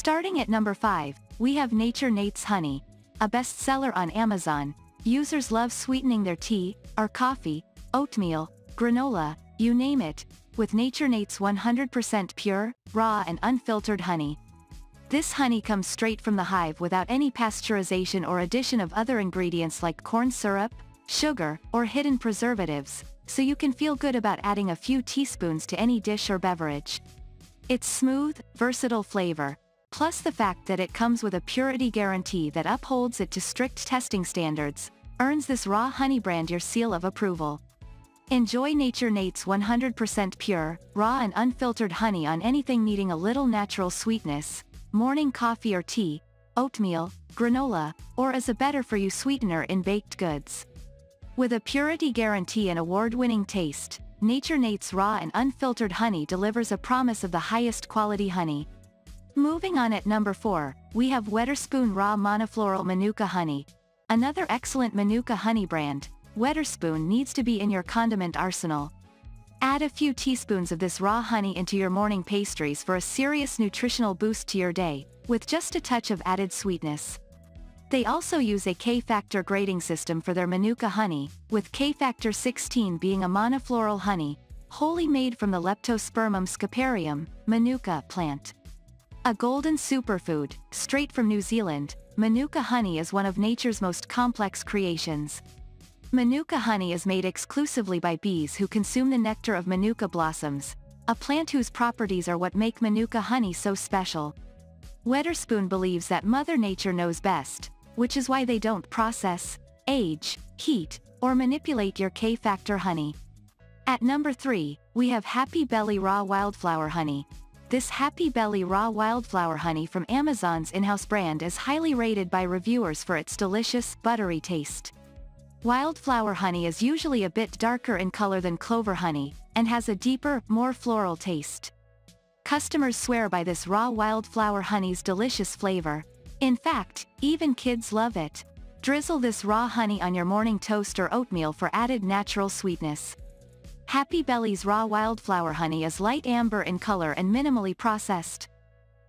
Starting at number 5, we have Nature Nate's Honey, a bestseller on Amazon. Users love sweetening their tea, or coffee, oatmeal, granola, you name it, with Nature Nate's 100% pure, raw and unfiltered honey. This honey comes straight from the hive without any pasteurization or addition of other ingredients like corn syrup, sugar, or hidden preservatives, so you can feel good about adding a few teaspoons to any dish or beverage. Its smooth, versatile flavor, plus the fact that it comes with a purity guarantee that upholds it to strict testing standards, earns this raw honey brand your seal of approval. Enjoy Nature Nate's 100% pure, raw and unfiltered honey on anything needing a little natural sweetness, morning coffee or tea, oatmeal, granola, or as a better-for-you sweetener in baked goods. With a purity guarantee and award-winning taste, Nature Nate's raw and unfiltered honey delivers a promise of the highest quality honey. Moving on at number 4, we have Wedderspoon Raw Monofloral Manuka Honey. Another excellent Manuka honey brand, Wedderspoon needs to be in your condiment arsenal. Add a few teaspoons of this raw honey into your morning pastries for a serious nutritional boost to your day, with just a touch of added sweetness. They also use a K-factor grading system for their Manuka honey, with K-factor 16 being a monofloral honey, wholly made from the Leptospermum scoparium, Manuka plant. A golden superfood, straight from New Zealand, Manuka honey is one of nature's most complex creations. Manuka honey is made exclusively by bees who consume the nectar of Manuka blossoms, a plant whose properties are what make Manuka honey so special. Wedderspoon believes that Mother Nature knows best, which is why they don't process, age, heat, or manipulate your K-factor honey. At number 3, we have Happy Belly Raw Wildflower Honey, this Happy Belly Raw Wildflower Honey from Amazon's in-house brand is highly rated by reviewers for its delicious, buttery taste. Wildflower honey is usually a bit darker in color than clover honey, and has a deeper, more floral taste. Customers swear by this raw wildflower honey's delicious flavor. In fact, even kids love it. Drizzle this raw honey on your morning toast or oatmeal for added natural sweetness. Happy Belly's raw wildflower honey is light amber in color and minimally processed.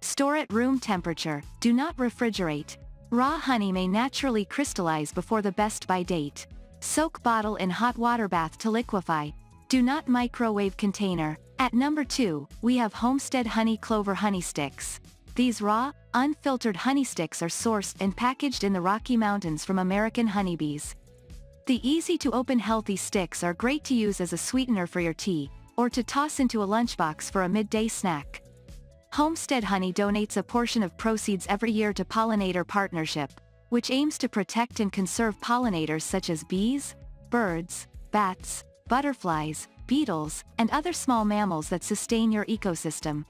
Store at room temperature, do not refrigerate. Raw honey may naturally crystallize before the best by date. Soak bottle in hot water bath to liquefy. Do not microwave container. At number 2, we have Homestead Honey Clover Honey Sticks. These raw, unfiltered honey sticks are sourced and packaged in the Rocky Mountains from American honeybees. The easy-to-open healthy sticks are great to use as a sweetener for your tea, or to toss into a lunchbox for a midday snack. Homestead Honey donates a portion of proceeds every year to Pollinator Partnership, which aims to protect and conserve pollinators such as bees, birds, bats, butterflies, beetles, and other small mammals that sustain your ecosystem.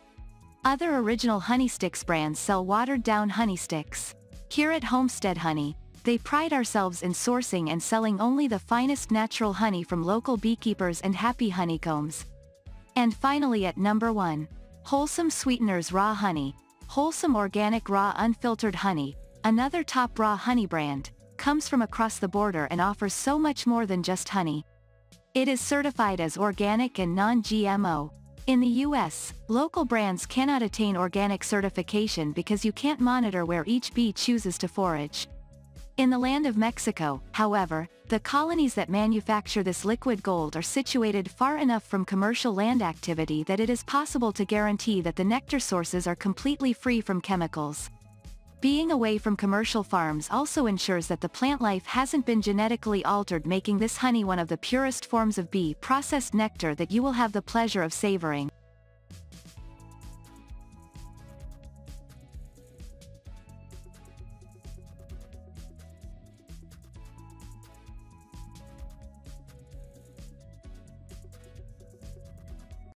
Other original honey sticks brands sell watered-down honey sticks. Here at Homestead Honey, they pride ourselves in sourcing and selling only the finest natural honey from local beekeepers and happy honeycombs. And finally at number 1. Wholesome Sweeteners Raw Honey, Wholesome Organic Raw Unfiltered Honey, another top raw honey brand, comes from across the border and offers so much more than just honey. It is certified as organic and non-GMO. In the US, local brands cannot attain organic certification because you can't monitor where each bee chooses to forage. In the land of Mexico, however, the colonies that manufacture this liquid gold are situated far enough from commercial land activity that it is possible to guarantee that the nectar sources are completely free from chemicals. Being away from commercial farms also ensures that the plant life hasn't been genetically altered making this honey one of the purest forms of bee-processed nectar that you will have the pleasure of savoring.